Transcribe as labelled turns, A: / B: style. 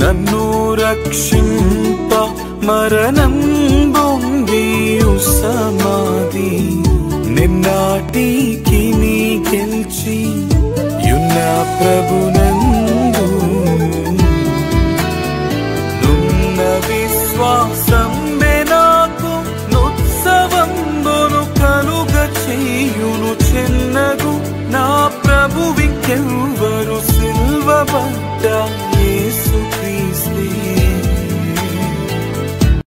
A: നന്നു രക്ഷിപ്പ മരണം ബൊങ്കിയു സമാധി നിന്നാട്ടിക്ക് നീ ഗെൽച്ചി യുന്ന ప్రభునందు. నున్న విశ్వాసం నాకు నుత్సవంబును కలుగ చేయును చెన్నగు. నా ప్రభు వికెవ్వరు సిల్వబడ్డ